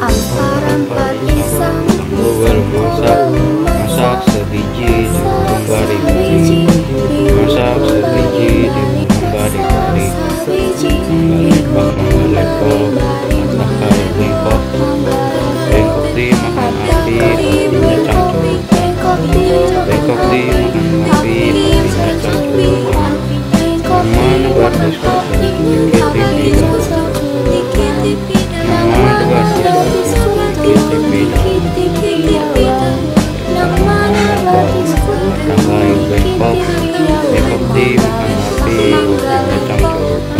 Empat pisang bermasak masak sebiji masak sebiji di makan api apinya cangcur bengkok di makan api apinya cangcur mana batas kota dikit batas Tambahin bengkok Bengkok di makan api Apinya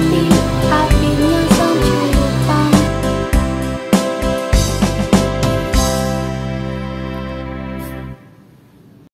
Bengkok dimakan api Api